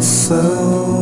So.